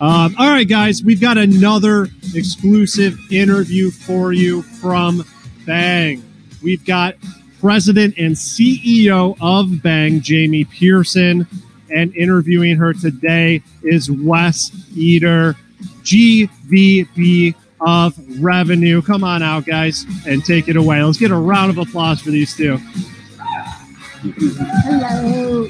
Um, all right, guys, we've got another exclusive interview for you from Bhang. We've got president and CEO of Bhang, Jamie Pearson, and interviewing her today is Wes Eater, GVB of Revenue. Come on out, guys, and take it away. Let's get a round of applause for these two. Hello.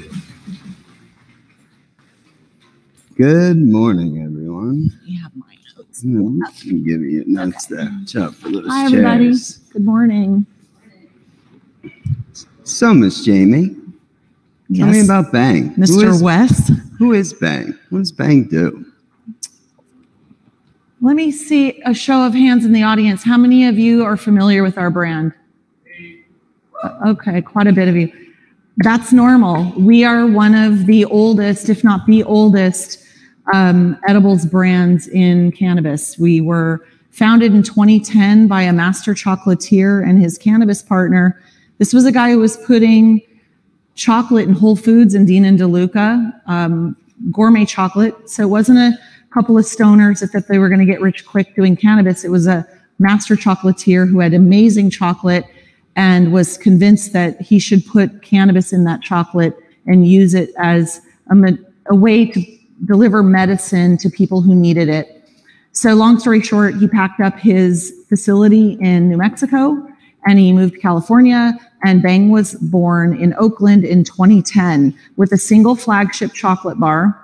Good morning, everyone. You have my notes. I'm gonna give you notes there. Chop for those Hi, everybody. Good morning. So, Miss Jamie, tell me about Bhang. Mr. is, West. who is Bhang? What does Bhang do? Let me see a show of hands in the audience. How many of you are familiar with our brand? Uh, Okay, quite a bit of you. That's normal. We are one of the oldest, if not the oldest, um, edibles brands in cannabis. We were founded in 2010 by a master chocolatier and his cannabis partner. This was a guy who was putting chocolate in Whole Foods and Dean and DeLuca, um, gourmet chocolate. So it wasn't a couple of stoners that, that they were going to get rich quick doing cannabis. It was a master chocolatier who had amazing chocolate and was convinced that he should put cannabis in that chocolate and use it as a way to deliver medicine to people who needed it. So, long story short, he packed up his facility in New Mexico and he moved to California. And Bhang was born in Oakland in 2010 with a single flagship chocolate bar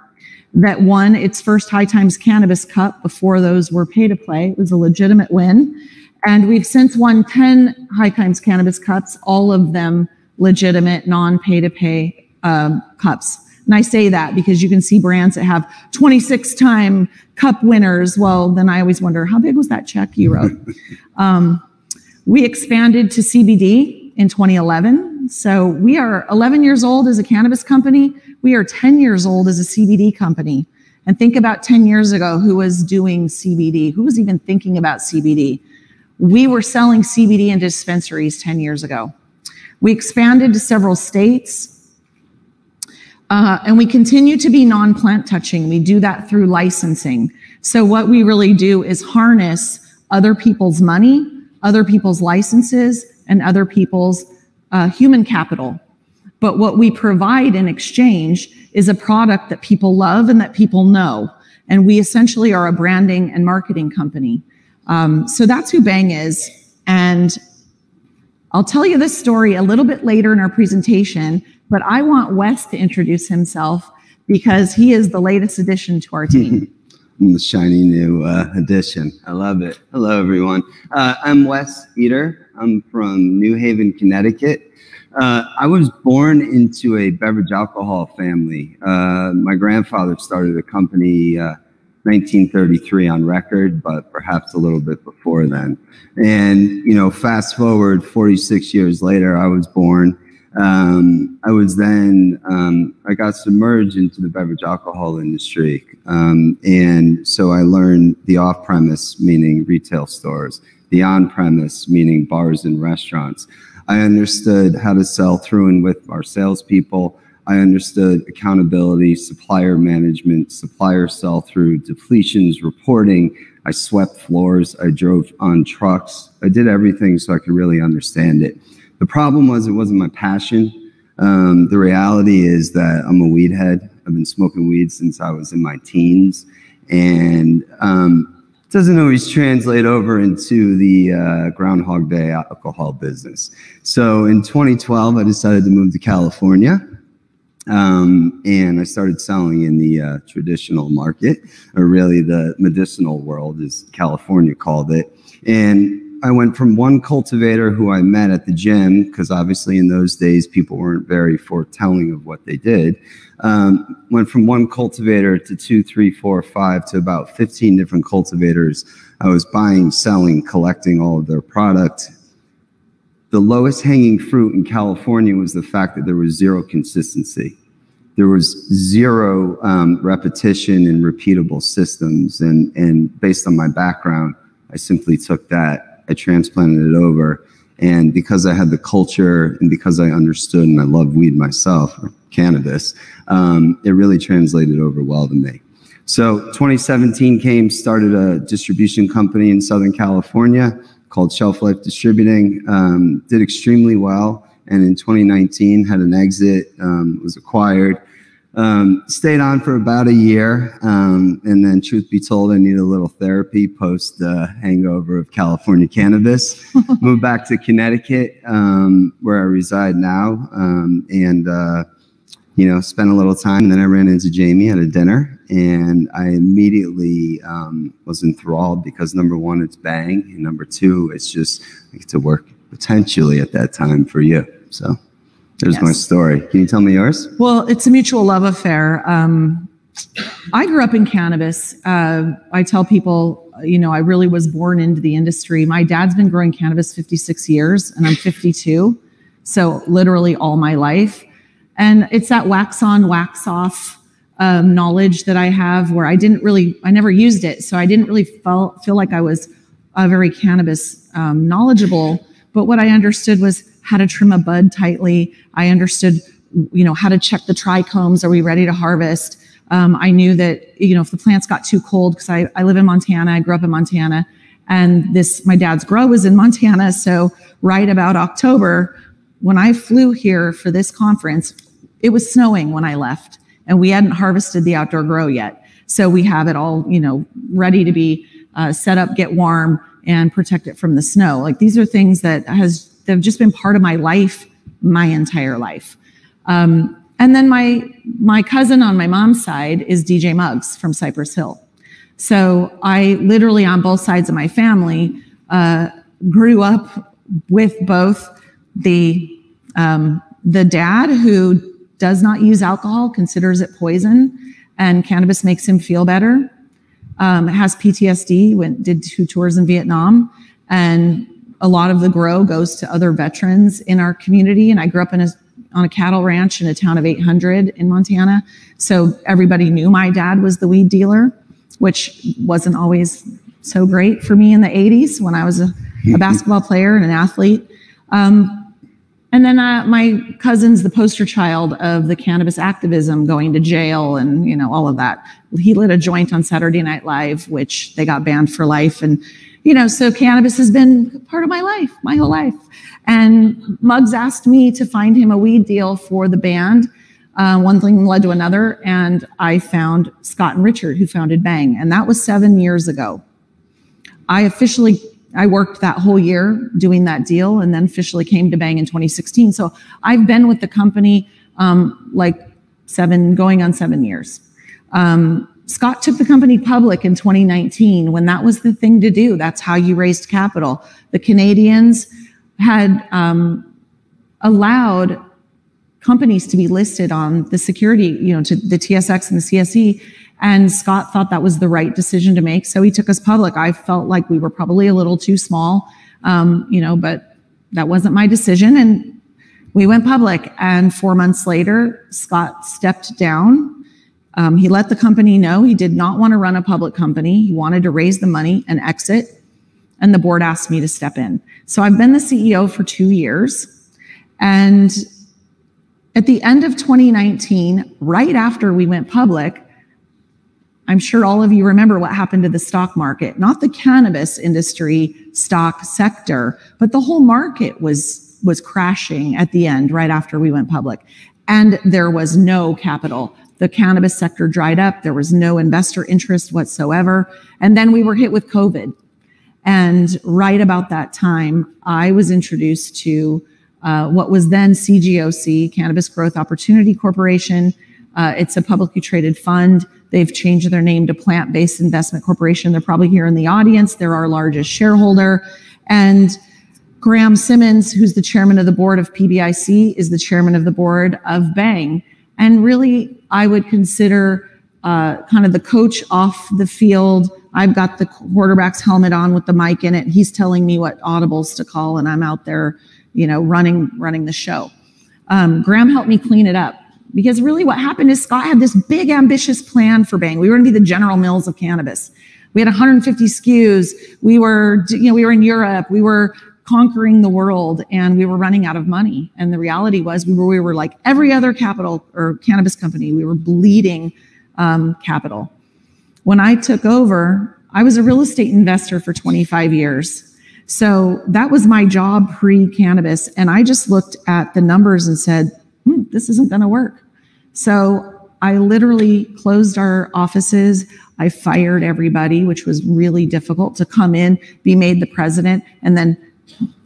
that won its first High Times Cannabis Cup before those were pay to play. It was a legitimate win. And we've since won 10 High Times Cannabis Cups, all of them legitimate, non pay to pay um, cups. And I say that because you can see brands that have 26 time cup winners. Well, then I always wonder, how big was that check you wrote? um, we expanded to CBD in 2011. So we are 11 years old as a cannabis company. We are 10 years old as a CBD company. And think about 10 years ago, who was doing CBD? Who was even thinking about CBD? We were selling CBD in dispensaries 10 years ago. We expanded to several states. Uh, and we continue to be non-plant touching. We do that through licensing. So what we really do is harness other people's money, other people's licenses, and other people's uh, human capital. But what we provide in exchange is a product that people love and that people know. And we essentially are a branding and marketing company. Um, so that's who Bhang is. And I'll tell you this story a little bit later in our presentation, but I want Wes to introduce himself because he is the latest addition to our team. The shiny new uh, addition. I love it. Hello, everyone. Uh, I'm Wes Eater. I'm from New Haven, Connecticut. Uh, I was born into a beverage alcohol family. Uh, my grandfather started a company uh, 1933 on record, but perhaps a little bit before then. And, you know, fast forward 46 years later, I was born. Um, I was then, um, I got submerged into the beverage alcohol industry. Um, and so I learned the off premise, meaning retail stores, the on premise, meaning bars and restaurants. I understood how to sell through and with our salespeople. I understood accountability, supplier management, supplier sell through, depletions, reporting. I swept floors. I drove on trucks. I did everything so I could really understand it. The problem was it wasn't my passion. Um, the reality is that I'm a weed head. I've been smoking weed since I was in my teens, and um, it doesn't always translate over into the uh, Groundhog Day alcohol business. So in 2012, I decided to move to California. Um, and I started selling in the uh, traditional market, or really the medicinal world, as California called it. And I went from one cultivator who I met at the gym, because obviously in those days people weren't very foretelling of what they did. Um, went from one cultivator to two, three, four, five to about 15 different cultivators. I was buying, selling, collecting all of their product. The lowest hanging fruit in California was the fact that there was zero consistency. There was zero um, repetition and repeatable systems. And, and based on my background, I simply took that, I transplanted it over. And because I had the culture and because I understood and I love weed myself, or cannabis, um, it really translated over well to me. So 2017 came, started a distribution company in Southern California called Shelf Life Distributing. Um, did extremely well, and in 2019 had an exit, um, was acquired. Um, stayed on for about a year, um, and then, truth be told, I needed a little therapy post uh, hangover of California cannabis. Moved back to Connecticut, um, where I reside now, um, and uh, you know, spent a little time. And then I ran into Jamie at a dinner, and I immediately um, was enthralled because number one, it's bang, and number two, it's just I get to work potentially at that time for you. So. There's Yes. my story. Can you tell me yours? Well, it's a mutual love affair. Um, I grew up in cannabis. Uh, I tell people, you know, I really was born into the industry. My dad's been growing cannabis 56 years, and I'm 52. So, literally all my life. And it's that wax on, wax off um, knowledge that I have where I didn't really, I never used it. So, I didn't really feel, feel like I was uh, very cannabis um, knowledgeable. But what I understood was how to trim a bud tightly. I understood, you know, how to check the trichomes. Are we ready to harvest? Um, I knew that, you know, if the plants got too cold, because I, I live in Montana, I grew up in Montana, and this, my dad's grow was in Montana. So, right about October, when I flew here for this conference, it was snowing when I left, and we hadn't harvested the outdoor grow yet. So, we have it all, you know, ready to be uh, set up, get warm, and protect it from the snow. Like these are things that has that have just been part of my life my entire life. Um, and then my my cousin on my mom's side is DJ Muggs from Cypress Hill. So I literally on both sides of my family uh, grew up with both the um, the dad who does not use alcohol, considers it poison, and cannabis makes him feel better. Um, has PTSD, went did two tours in Vietnam, and a lot of the grow goes to other veterans in our community. And I grew up in a on a cattle ranch in a town of 800 in Montana, so everybody knew my dad was the weed dealer, which wasn't always so great for me in the 80s when I was a, a basketball player and an athlete. Um, and then uh, my cousin's the poster child of the cannabis activism, going to jail and you know all of that. He lit a joint on Saturday Night Live, which they got banned for life, and you know so cannabis has been part of my life, my whole life. And Muggs asked me to find him a weed deal for the band. Uh, one thing led to another, and I found Scott and Richard, who founded Bhang, and that was seven years ago. I officially I worked that whole year doing that deal and then officially came to Bhang in 2016. So I've been with the company um, like seven, going on seven years. Um, Scott took the company public in 2019 when that was the thing to do. That's how you raised capital. The Canadians had um, allowed companies to be listed on the security, you know, to the TSX and the CSE. And Scott thought that was the right decision to make. So he took us public. I felt like we were probably a little too small, um, you know, but that wasn't my decision. And we went public. And four months later, Scott stepped down. Um, he let the company know he did not want to run a public company. He wanted to raise the money and exit. And the board asked me to step in. So I've been the CEO for two years. And at the end of 2019, right after we went public, I'm sure all of you remember what happened to the stock market, not the cannabis industry stock sector, but the whole market was, was crashing at the end, right after we went public. And there was no capital. The cannabis sector dried up. There was no investor interest whatsoever. And then we were hit with COVID. And right about that time, I was introduced to uh, what was then CGOC, Cannabis Growth Opportunity Corporation. Uh, it's a publicly traded fund. They've changed their name to Plant Based Investment Corporation. They're probably here in the audience. They're our largest shareholder. And Graham Simmonds, who's the chairman of the board of PBIC, is the chairman of the board of Bhang. And really, I would consider uh, kind of the coach off the field. I've got the quarterback's helmet on with the mic in it. He's telling me what audibles to call, and I'm out there, you know, running running the show. Um, Graham helped me clean it up because really what happened is Scott had this big ambitious plan for Bhang. We were going to be the General Mills of cannabis. We had 150 SKUs. We were, you know, we were in Europe. We were conquering the world and we were running out of money. And the reality was we were, we were like every other capital or cannabis company. We were bleeding um, capital. When I took over, I was a real estate investor for 25 years. So that was my job pre cannabis. And I just looked at the numbers and said, hmm, this isn't going to work. So I literally closed our offices. I fired everybody, which was really difficult to come in, be made the president, and then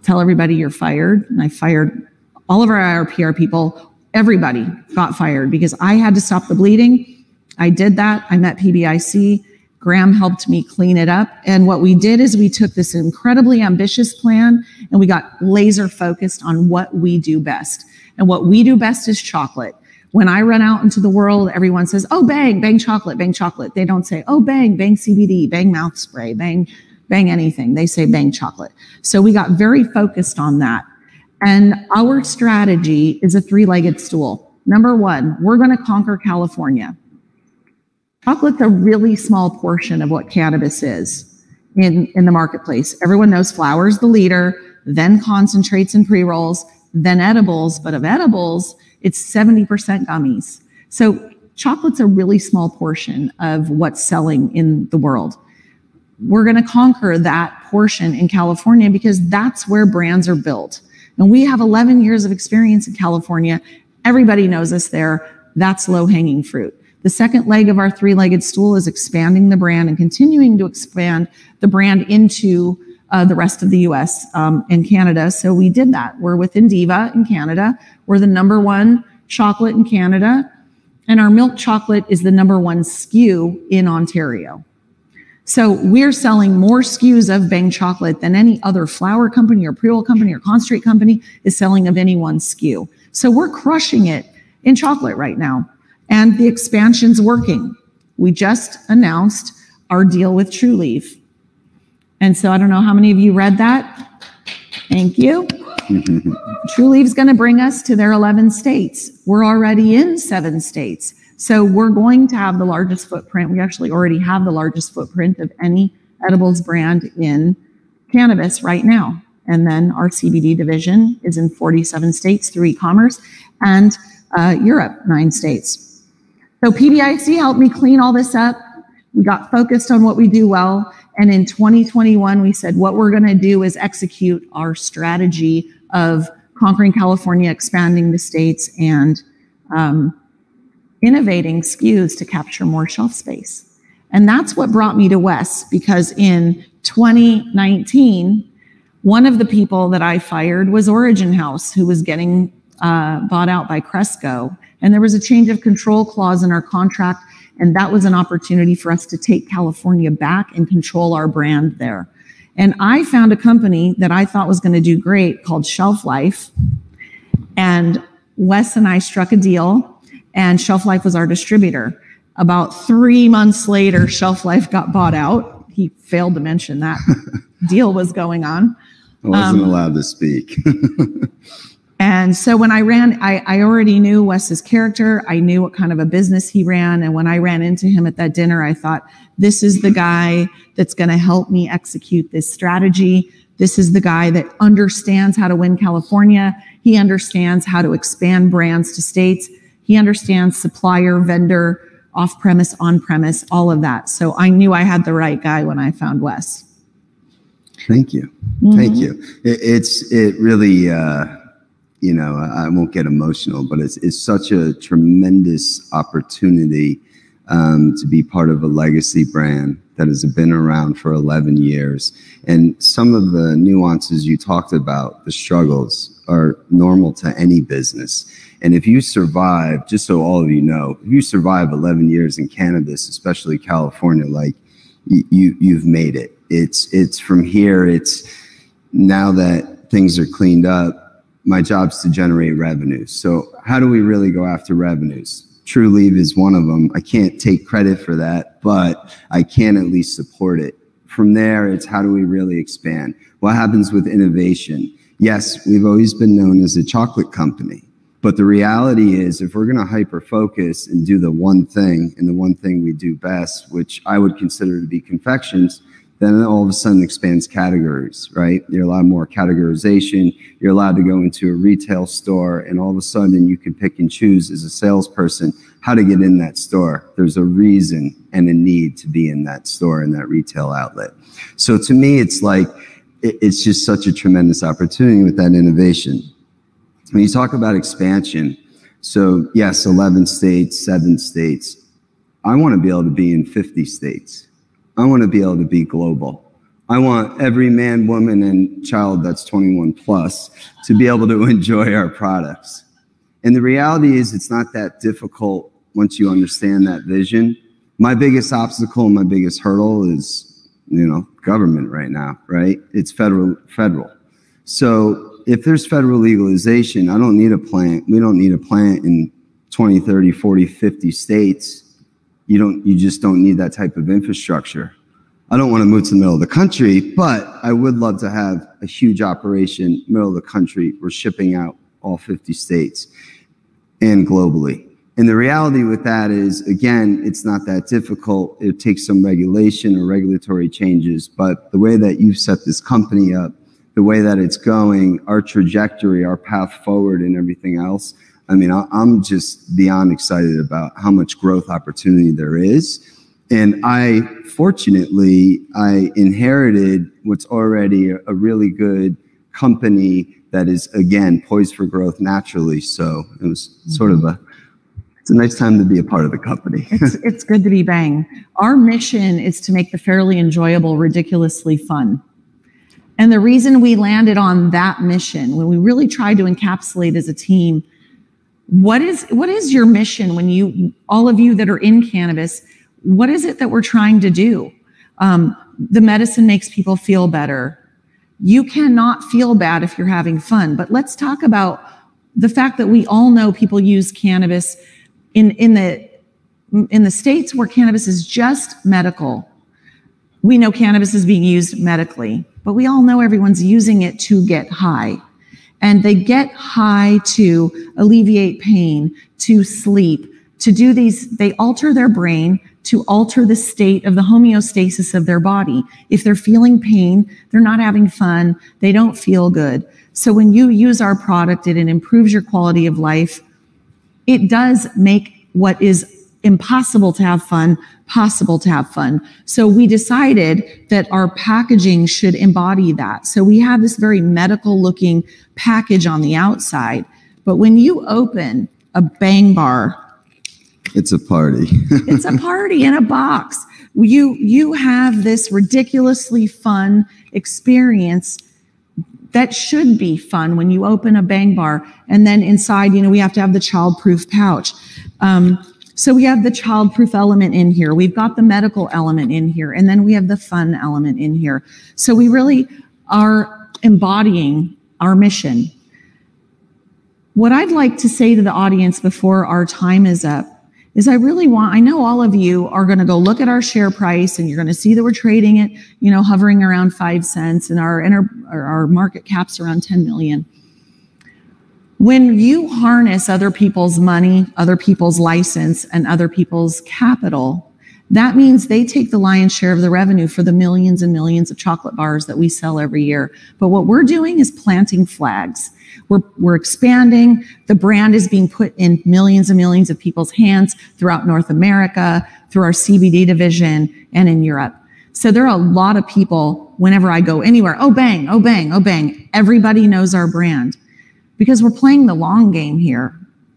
tell everybody you're fired. And I fired all of our IRPR people. Everybody got fired because I had to stop the bleeding. I did that. I met PBIC. Graham helped me clean it up. And what we did is we took this incredibly ambitious plan and we got laser focused on what we do best. And what we do best is chocolate. When I run out into the world, everyone says, oh, bang, bang chocolate, bang chocolate. They don't say, oh, bang, bang CBD, bang mouth spray, bang, bang anything. They say bang chocolate. So we got very focused on that. And our strategy is a three legged stool. Number one, we're going to conquer California. Chocolate's a really small portion of what cannabis is in, in the marketplace. Everyone knows flower's the leader, then concentrates and pre rolls, then edibles. But of edibles, it's 70% gummies. So chocolate's a really small portion of what's selling in the world. We're going to conquer that portion in California because that's where brands are built. And we have 11 years of experience in California. Everybody knows us there. That's low hanging fruit. The second leg of our three legged stool is expanding the brand and continuing to expand the brand into uh, the rest of the US um, and Canada. So we did that. We're with Indiva in Canada. We're the number one chocolate in Canada. And our milk chocolate is the number one SKU in Ontario. So we're selling more SKUs of Bhang chocolate than any other flower company or pre-roll company or concentrate company is selling of any one SKU. So we're crushing it in chocolate right now. And the expansion's working. We just announced our deal with Trulieve. And so I don't know how many of you read that. Thank you. Trulieve's going to bring us to their 11 states. We're already in seven states. So we're going to have the largest footprint. We actually already have the largest footprint of any edibles brand in cannabis right now. And then our CBD division is in 47 states through e-commerce and uh, Europe, nine states. So PBIC helped me clean all this up. We got focused on what we do well. And in 2021, we said what we're going to do is execute our strategy of conquering California, expanding the states, and um, innovating SKUs to capture more shelf space. And that's what brought me to Wes because in 2019, one of the people that I fired was Origin House, who was getting uh, bought out by Cresco. And there was a change of control clause in our contract and that was an opportunity for us to take California back and control our brand there. And I found a company that I thought was going to do great called Shelf Life. And Wes and I struck a deal, and Shelf Life was our distributor. About three months later, Shelf Life got bought out. He failed to mention that deal was going on. I wasn't um, allowed to speak. And so when I ran, I, I already knew Wes's character. I knew what kind of a business he ran. And when I ran into him at that dinner, I thought, this is the guy that's going to help me execute this strategy. This is the guy that understands how to win California. He understands how to expand brands to states. He understands supplier, vendor, off premise, on premise, all of that. So I knew I had the right guy when I found Wes. Thank you. Mm-hmm. Thank you. It, it's, it really, uh, you know, I won't get emotional, but it's, it's such a tremendous opportunity um, to be part of a legacy brand that has been around for 11 years. And some of the nuances you talked about, the struggles, are normal to any business. And if you survive, just so all of you know, if you survive 11 years in cannabis, especially California, like you, you've made it. It's, it's from here, it's now that things are cleaned up, my job is to generate revenues. So how do we really go after revenues? Trulieve is one of them. I can't take credit for that, but I can at least support it. From there, it's how do we really expand? What happens with innovation? Yes, we've always been known as a chocolate company, but the reality is if we're going to hyper focus and do the one thing and the one thing we do best, which I would consider to be confections, then all of a sudden expands categories, right? You're allowed more categorization. You're allowed to go into a retail store, and all of a sudden you can pick and choose as a salesperson how to get in that store. There's a reason and a need to be in that store in that retail outlet. So to me, it's like it's just such a tremendous opportunity with that innovation. When you talk about expansion, so yes, 11 states, seven states. I want to be able to be in 50 states. I want to be able to be global. I want every man, woman, and child that's 21 plus to be able to enjoy our products. And the reality is, it's not that difficult once you understand that vision. My biggest obstacle and my biggest hurdle is, you know, government right now, right? It's federal, federal. So if there's federal legalization, I don't need a plant. We don't need a plant in 20, 30, 40, 50 states you don't you just don't need that type of infrastructure. I don't want to move to the middle of the country, but I would love to have a huge operation middle of the country. We're shipping out all 50 states and globally. And the reality with that is, again, it's not that difficult. It takes some regulation or regulatory changes, but the way that you've set this company up, the way that it's going, our trajectory, our path forward, and everything else, I mean, I'm just beyond excited about how much growth opportunity there is. And I, fortunately, I inherited what's already a really good company that is, again, poised for growth naturally. So it was sort of a, it's a nice time to be a part of the company. it's, it's good to be Bhang. Our mission is to make the fairly enjoyable ridiculously fun. And the reason we landed on that mission, when we really tried to encapsulate as a team, what is what is your mission when you all of you that are in cannabis? What is it that we're trying to do? Um, the medicine makes people feel better. You cannot feel bad if you're having fun. But let's talk about the fact that we all know people use cannabis in in the in the states where cannabis is just medical. We know cannabis is being used medically, but we all know everyone's using it to get high and they get high to alleviate pain, to sleep, to do these, they alter their brain to alter the state of the homeostasis of their body. If they're feeling pain, they're not having fun, they don't feel good. So when you use our product, it, it improves your quality of life. It does make what is impossible to have fun possible to have fun. So we decided that our packaging should embody that. So we have this very medical looking package on the outside. But when you open a bang bar, it's a party. it's a party in a box. You, you have this ridiculously fun experience that should be fun when you open a bang bar. And then inside, you know, we have to have the childproof pouch. Um, so we have the childproof element in here. We've got the medical element in here. And then we have the fun element in here. So we really are embodying our mission. What I'd like to say to the audience before our time is up is I really want, I know all of you are going to go look at our share price and you're going to see that we're trading it, you know, hovering around five cents and our, our market cap's around 10 million. When you harness other people's money, other people's license, and other people's capital, that means they take the lion's share of the revenue for the millions and millions of chocolate bars that we sell every year. But what we're doing is planting flags. We're, we're expanding. The brand is being put in millions and millions of people's hands throughout North America, through our CBD division, and in Europe. So there are a lot of people, whenever I go anywhere, oh bang, oh bang, oh bang, everybody knows our brand because we're playing the long game here.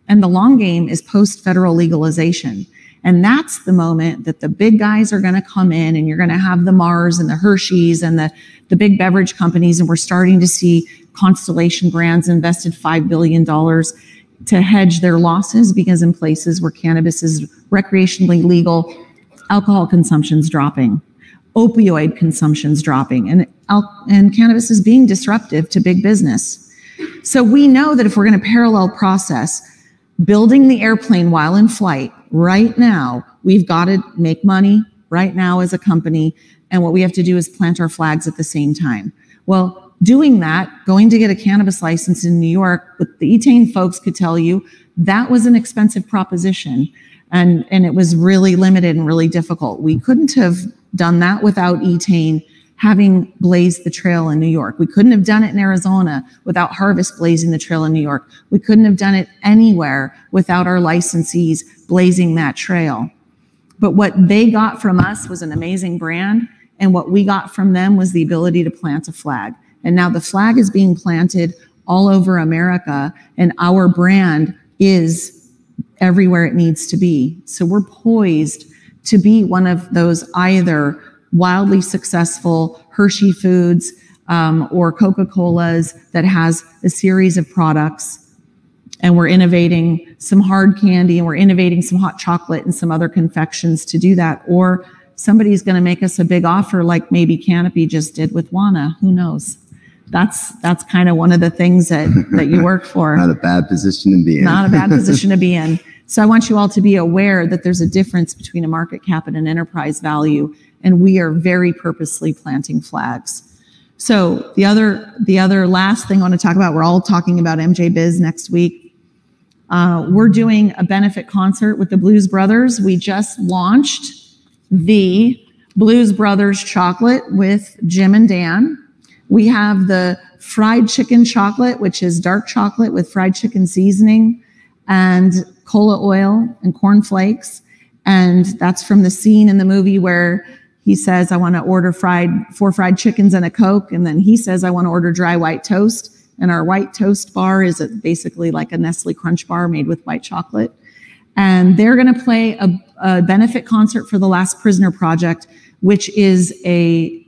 And the long game is post federal legalization. And that's the moment that the big guys are going to come in and you're going to have the Mars and the Hershey's and the, the big beverage companies. And we're starting to see Constellation Brands invested $5 billion to hedge their losses because in places where cannabis is recreationally legal, alcohol consumption's dropping, opioid consumption's dropping, and, and cannabis is being disruptive to big business. So we know that if we're going to parallel process building the airplane while in flight right now, we've got to make money right now as a company. And what we have to do is plant our flags at the same time. Well, doing that, going to get a cannabis license in New York, but the Etain folks could tell you that was an expensive proposition. And, and it was really limited and really difficult. We couldn't have done that without Etain having blazed the trail in New York. We couldn't have done it in Arizona without Harvest blazing the trail in New York. We couldn't have done it anywhere without our licensees blazing that trail. But what they got from us was an amazing brand. And what we got from them was the ability to plant a flag. And now the flag is being planted all over America and our brand is everywhere it needs to be. So we're poised to be one of those either wildly successful Hershey Foods um, or Coca Cola's that has a series of products. And we're innovating some hard candy and we're innovating some hot chocolate and some other confections to do that. Or somebody's going to make us a big offer like maybe Canopy just did with Wana. Who knows? That's that's kind of one of the things that that you work for. Not a bad position to be in. Not a bad position to be in. So I want you all to be aware that there's a difference between a market cap and an enterprise value and we are very purposely planting flags. So the other, the other last thing I want to talk about, we're all talking about MJ Biz next week. Uh, we're doing a benefit concert with the Blues Brothers. We just launched the Blues Brothers chocolate with Jim and Dan. We have the fried chicken chocolate, which is dark chocolate with fried chicken seasoning and cola oil and corn flakes. And that's from the scene in the movie where he says, I want to order fried, four fried chickens and a Coke. And then he says, I want to order dry white toast. And our white toast bar is basically like a Nestle Crunch bar made with white chocolate. And they're going to play a, a, benefit concert for the Last Prisoner Project, which is a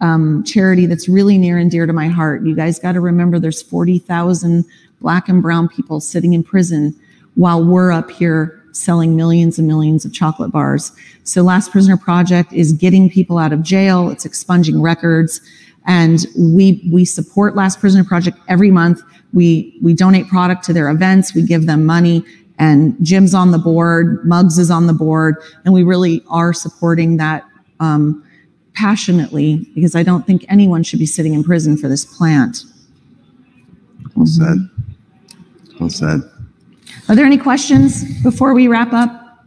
um, charity that's really near and dear to my heart. You guys got to remember there's 40,000 black and brown people sitting in prison while we're up here selling millions and millions of chocolate bars. So Last Prisoner Project is getting people out of jail. It's expunging records. And we, we support Last Prisoner Project every month. We, we donate product to their events. We give them money and Jim's on the board. Muggs is on the board. And we really are supporting that, um, passionately because I don't think anyone should be sitting in prison for this plant. Well said. Well said. Are there any questions before we wrap up?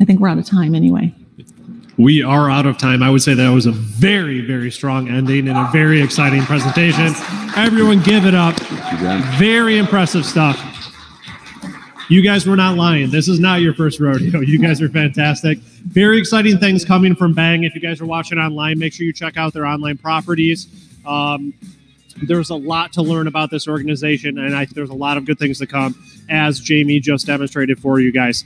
I think we're out of time anyway. We are out of time. I would say that was a very, very strong ending and a very exciting presentation. Everyone give it up. Very impressive stuff. You guys were not lying. This is not your first rodeo. You guys are fantastic. Very exciting things coming from Bhang. If you guys are watching online, make sure you check out their online properties. Um, there's a lot to learn about this organization, and I there's a lot of good things to come, as Jamie just demonstrated for you guys.